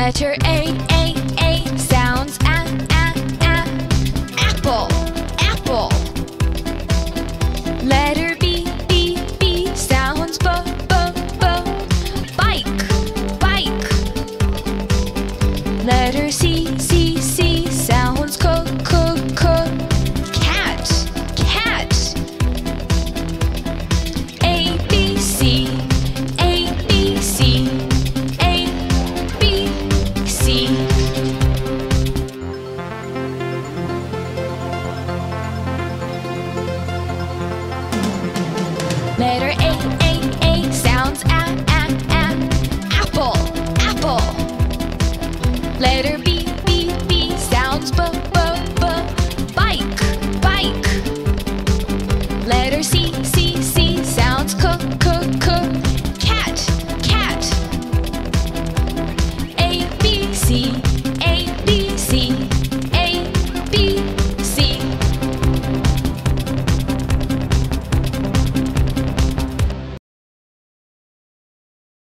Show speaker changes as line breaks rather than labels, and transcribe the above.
Letter A, A, A sounds a, a, a. Apple, apple. Letter B, B, B sounds b, b, b. Bike, bike. Letter C, C letter B, B, B sounds b, b, b. Bike, bike. Letter C.